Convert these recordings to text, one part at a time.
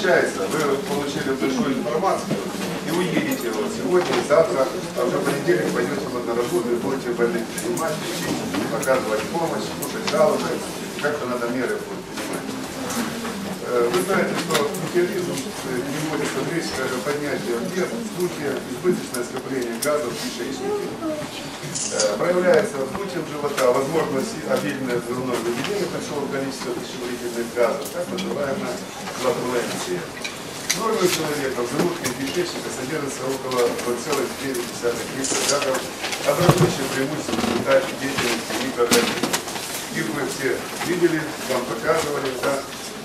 Получается, вы получили большую информацию и уедете вот сегодня и завтра, а уже в понедельник пойдете вот на работу и будете больных принимать, лечить, оказывать помощь, слушать жалобы, как-то надо меры. Э, Вы знаете, что метеоризм переводится в речь как поднятие вверх, вздутие, избыточное скопление газов в кишечнике. Э, Проявляется вздутием живота, возможность обильное взрывное выделение большого количества пищеварительных газов, так называемая флатуленция. В норме у человека в желудке и кишечнике содержится около 0,9 литра газов, образующих преимущественно в результате деятельности микроорганизмов. Их вы все видели, вам показывали, да,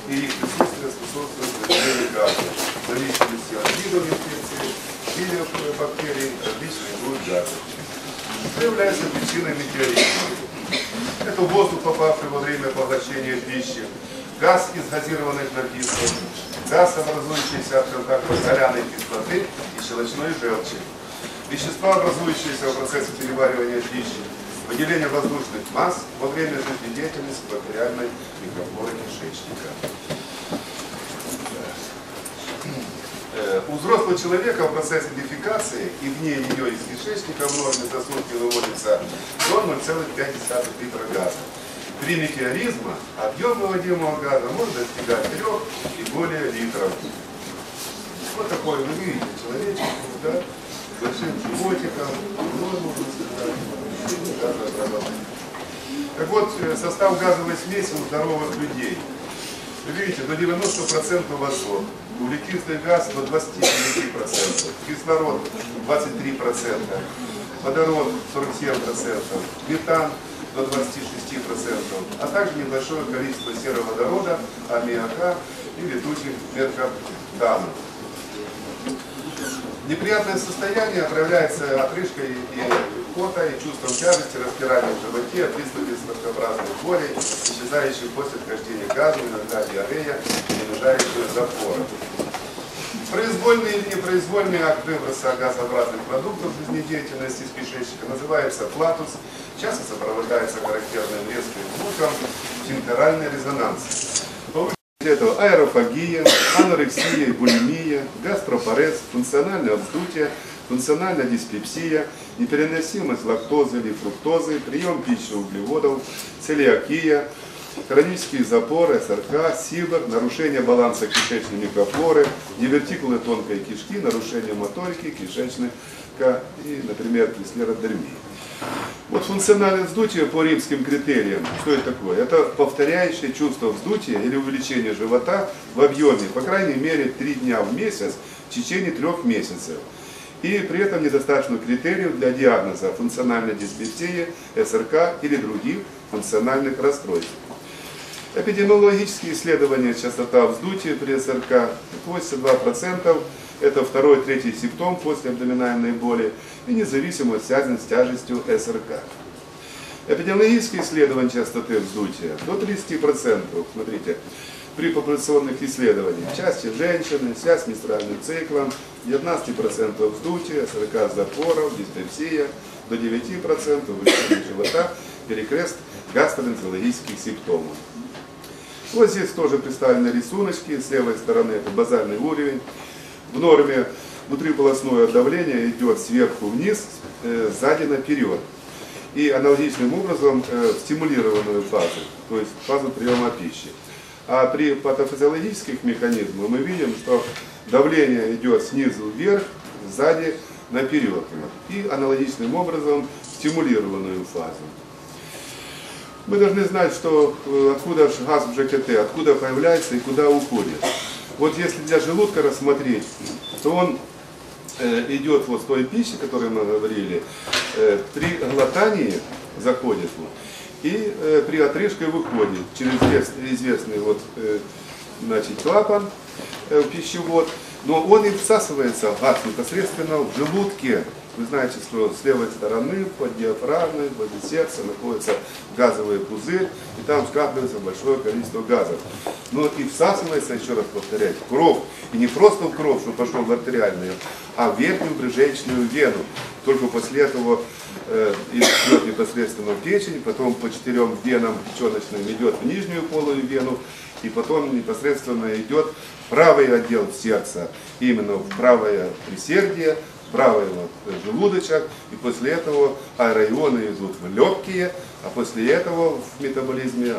и их присутствие способствует выделению газа, в зависимости от видов инфекции, бактерий, различные будут газы. Что является причиной метеоризма? Это воздух, попавший во время поглощения пищи, газ из газированных напитков, газ, образующийся от контакта соляной кислоты и щелочной желчи, вещества, образующиеся в процессе переваривания пищи, выделение воздушных масс во время жизнедеятельности бактериальной микрофлоры кишечника. Э, У взрослого человека в процессе дефекации и вне ее из кишечника в норме за сутки выводится до 0,5 литра газа. При метеоризме объем выводимого газа может достигать 3 и более литров. Вот такой вы видите человечек, да, с большим животиком, сказать, газообразование. Так вот, э, состав газовой смеси у здоровых людей. Вы видите, до 90% азот, углекислый газ до 29%, кислород 23%, водород 47%, метан до 26%, а также небольшое количество сероводорода, аммиака и летучих меткоптанов. Неприятное состояние проявляется отрыжкой и пота, и чувством тяжести, распиранием в животе, приступе сладкообразной боли, исчезающей после вхождения газа, иногда диарея, перемежающая запора. Произвольный или непроизвольный акт выброса газообразных продуктов жизнедеятельности из кишечника называется флатус, часто сопровождается характерным резким звуком, темперальный резонанс. Для этого аэрофагия, анорексия, булимия, гастропарез, функциональное вздутие, функциональная диспепсия, непереносимость лактозы или фруктозы, прием пищи углеводов, целиакия, хронические запоры, СРК, СИБР, нарушение баланса кишечной микрофлоры, дивертикулы тонкой кишки, нарушение моторики кишечника и, например, клестеродермии. Вот функциональное вздутие по римским критериям, что это такое? Это повторяющее чувство вздутия или увеличение живота в объеме, по крайней мере, 3 дня в месяц в течение трех месяцев. И при этом недостаточно критериев для диагноза функциональной диспепсии, СРК или других функциональных расстройств. Эпидемиологические исследования частота вздутия при СРК 82%, это второй, третий симптом после абдоминальной боли и независимая связана с тяжестью СРК. Эпидемиологические исследования частоты вздутия до 30%, смотрите, при популяционных исследованиях. Части женщины, связь с менструальным циклом, 19% вздутия, 40 запоров, диспепсия, до 9% увеличение живота, перекрест гастроэнтерологических симптомов. Вот здесь тоже представлены рисуночки, с левой стороны это базальный уровень. В норме внутриполосное давление идет сверху вниз, э, сзади наперед. И аналогичным образом э, стимулированную фазу, то есть фазу приема пищи. А при патофизиологических механизмах мы видим, что давление идет снизу вверх, сзади наперед. И аналогичным образом стимулированную фазу. Мы должны знать, что э, откуда газ в ЖКТ, откуда появляется и куда уходит. Вот если для желудка рассмотреть, то он э, идет вот с той пищи, о которой мы говорили, э, при глотании заходит и э, при отрыжке выходит через известный, вот, э, значит, клапан э, пищевод, но он и всасывается газ непосредственно в желудке. Вы знаете, что с левой стороны, под диафрагмой, возле сердца находится газовый пузырь, и там скапливается большое количество газов. Но и всасывается, еще раз повторяю, в кровь. И не просто в кровь, что пошел в артериальную, а в верхнюю брюжечную вену. Только после этого э, идет непосредственно в печень, потом по четырем венам печеночным идет в нижнюю полую вену, и потом непосредственно идет правый отдел сердца именно в правое пресердие, правый вот желудочек, и после этого аэроионы идут в легкие, а после этого в метаболизме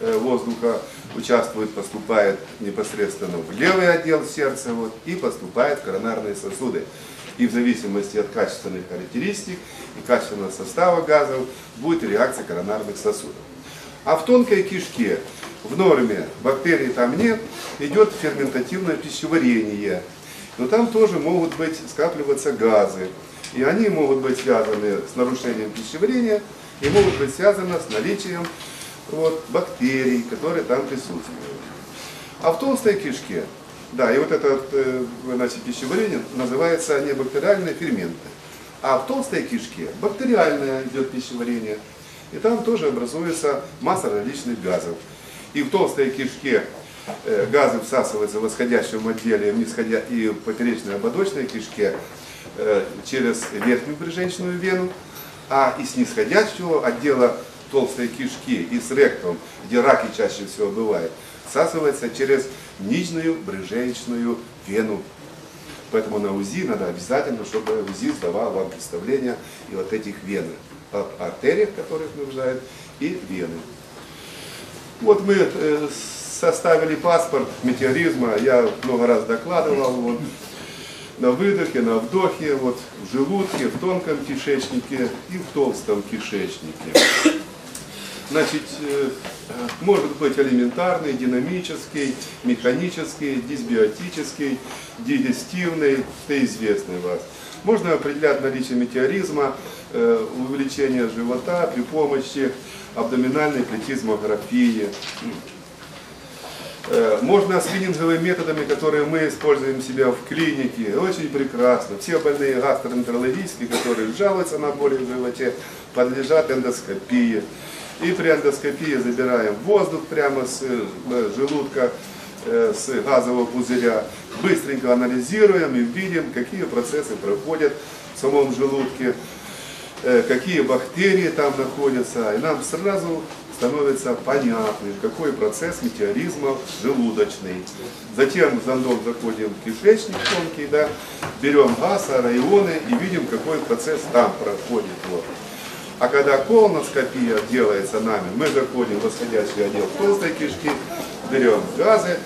э, воздуха участвует, поступает непосредственно в левый отдел сердца вот, и поступает в коронарные сосуды. И в зависимости от качественных характеристик и качественного состава газов будет реакция коронарных сосудов. А в тонкой кишке в норме бактерий там нет, идет ферментативное пищеварение. Но там тоже могут быть скапливаться газы. И они могут быть связаны с нарушением пищеварения и могут быть связаны с наличием вот, бактерий, которые там присутствуют. А в толстой кишке, да, и вот это э, пищеварение называется не бактериальные ферменты. А в толстой кишке бактериальное идет пищеварение. И там тоже образуется масса различных газов. И в толстой кишке э, газы всасываются в восходящем отделе и в поперечной ободочной кишке э, через верхнюю брюшечную вену, а из нисходящего отдела толстой кишки и с ректом, где раки чаще всего бывают, всасывается через нижнюю брюшечную вену. Поэтому на УЗИ надо обязательно, чтобы УЗИ сдавал вам представление и вот этих вен, артериях, которых нуждают, и вены. Вот мы э, составили паспорт метеоризма, я много раз докладывал, вот, на выдохе, на вдохе, вот, в желудке, в тонком кишечнике и в толстом кишечнике. Значит, э, может быть элементарный, динамический, механический, дисбиотический, дигестивный, это известный вас. Можно определять наличие метеоризма, э, увеличение живота при помощи абдоминальной плетизмографии. Э, можно скрининговыми методами, которые мы используем себя в клинике, очень прекрасно. Все больные гастроэнтерологические, которые жалуются на боли в животе, подлежат эндоскопии. И при эндоскопии забираем воздух прямо с э, желудка, э, с газового пузыря, быстренько анализируем и видим, какие процессы проходят в самом желудке, Э, какие бактерии там находятся, и нам сразу становится понятным, какой процесс метеоризма желудочный. Затем зондом заходим в кишечник тонкий, да, берем газ, районы и видим, какой процесс там проходит. Вот. А когда колоноскопия делается нами, мы заходим в восходящий отдел толстой кишки, берем газы,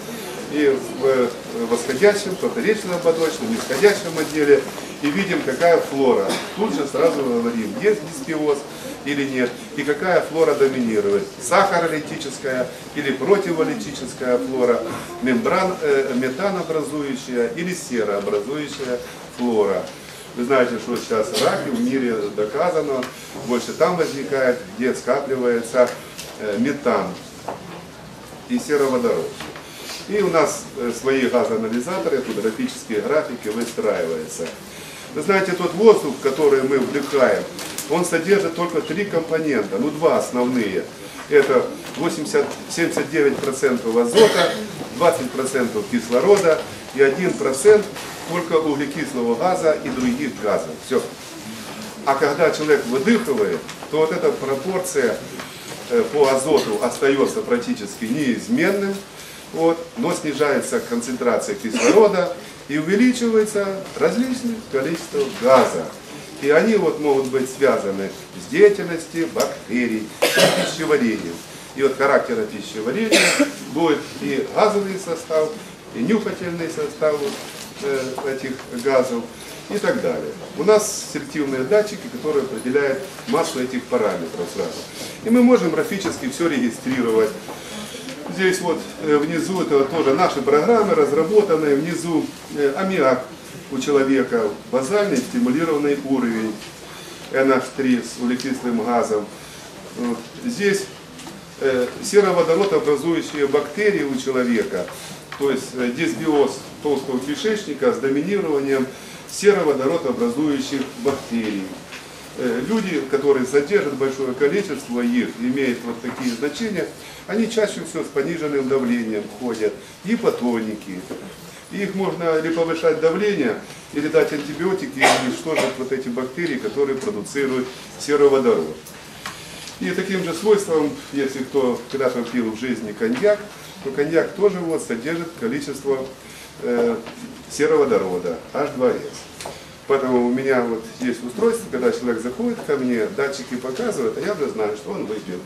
и в восходящем, поперечно-ободочном, нисходящем отделе и видим, какая флора. Тут же сразу говорим, есть диспиоз или нет, и какая флора доминирует. Сахаролитическая или противолитическая флора, мембран, э, метанобразующая или серообразующая флора. Вы знаете, что сейчас раки в мире доказано, больше там возникает, где скапливается э, метан и сероводород. И у нас э, свои газоанализаторы, тут графические графики выстраиваются. Вы знаете, тот воздух, который мы вдыхаем, он содержит только три компонента, ну два основные. Это 80, 79% азота, 20% кислорода и 1% только углекислого газа и других газов. Все. А когда человек выдыхивает, то вот эта пропорция э, по азоту остается практически неизменным вот, но снижается концентрация кислорода и увеличивается различное количество газа. И они вот могут быть связаны с деятельностью бактерий, и пищеварением. И вот характера пищеварения будет и газовый состав, и нюхательный состав этих газов и так далее. У нас селективные датчики, которые определяют массу этих параметров сразу. И мы можем графически все регистрировать Здесь вот э, внизу это тоже наши программы разработанные, внизу э, аммиак у человека, базальный стимулированный уровень NH3 с углекислым газом. Здесь э, сероводород образующие бактерии у человека, то есть э, дисбиоз толстого кишечника с доминированием сероводород образующих бактерий. Э, люди, которые содержат большое количество их, имеют вот такие значения, они чаще всего с пониженным давлением ходят, гипотоники. Их можно или повышать давление, или дать антибиотики, или уничтожить вот эти бактерии, которые продуцируют сероводород. И таким же свойством, если кто когда-то пил в жизни коньяк, то коньяк тоже вот содержит количество э, сероводорода, H2S. Поэтому у меня вот есть устройство, когда человек заходит ко мне, датчики показывают, а я уже знаю, что он выпил.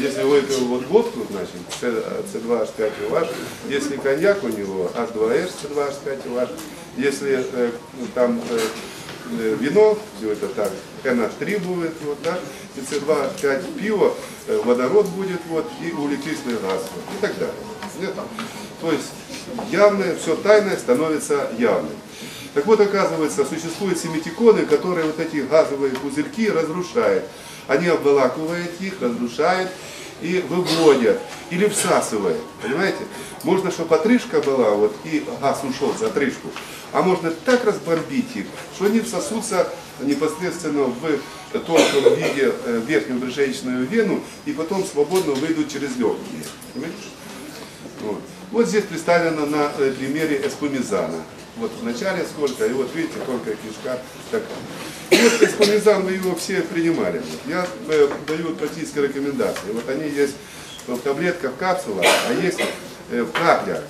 Если выпил вот водку, значит C2H5OH, если коньяк у него H2S C2H5OH, если э, ну, там э, э, вино, все это так, NH3 будет, вот так, и C2H5 пиво, э, водород будет, вот, и углекислый газ, вот, и так далее. То есть явное, все тайное становится явным. Так вот, оказывается, существуют семитиконы, которые вот эти газовые пузырьки разрушают. Они обволакивают их, разрушают и выводят или всасывают. Понимаете? Можно, чтобы отрыжка была, вот, и газ ушел за отрыжку. А можно так разбомбить их, что они всосутся непосредственно в тонком виде э, верхнюю кишечную вену и потом свободно выйдут через легкие. Понимаете? Вот. здесь представлено на э, примере эспумизана. Вот вначале сколько, и вот видите, тонкая кишка такая. И вот эспумизан, вы его все принимали. Я э, даю практические рекомендации. Вот они есть в таблетках, в капсулах, а есть э, в каплях.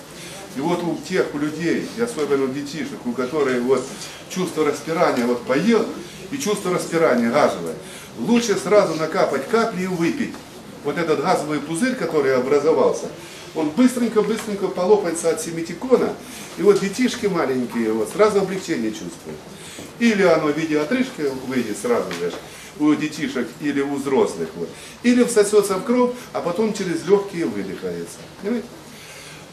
И вот у тех людей, и особенно у детишек, у которых вот чувство распирания вот поел, и чувство распирания газовое, лучше сразу накапать капли и выпить. Вот этот газовый пузырь, который образовался, он быстренько-быстренько полопается от семитикона, и вот детишки маленькие вот сразу облегчение чувствуют. Или оно в виде отрыжки выйдет сразу же у детишек или у взрослых. Вот. Или всосется в кровь, а потом через легкие выдыхается. Понимаете?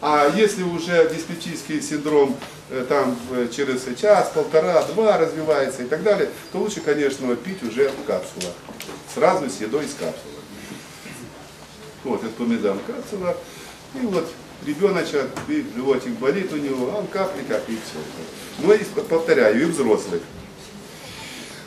А если уже диспептический синдром э, там э, через час, полтора, два развивается и так далее, то лучше, конечно, пить уже в капсулах. Сразу с едой из капсулы. Вот, это помидор капсула. И вот ребеночек, и животик болит у него, а он капли, капли и все. Ну и повторяю, и взрослых.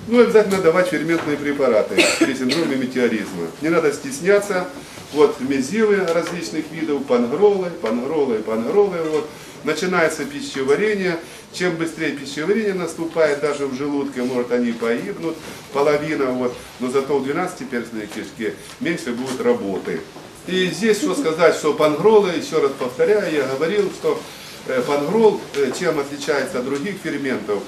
Ну, обязательно давать ферментные препараты при синдроме метеоризма. Не надо стесняться. Вот мезилы различных видов, пангролы, пангролы, пангролы. Вот. Начинается пищеварение. Чем быстрее пищеварение наступает, даже в желудке, может, они погибнут, половина, вот. но зато в 12-перстной кишке меньше будет работы. И здесь что сказать, что пангролы, еще раз повторяю, я говорил, что э, пангрол э, чем отличается от других ферментов,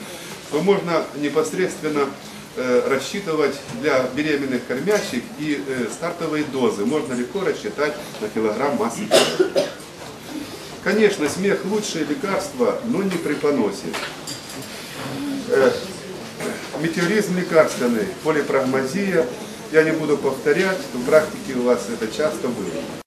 то можно непосредственно э, рассчитывать для беременных кормящих и стартовые дозы можно легко рассчитать на килограмм массы. Конечно, смех лучшее лекарство, но не при поносе. Метеоризм лекарственный, полипрагмазия, я не буду повторять, в практике у вас это часто было.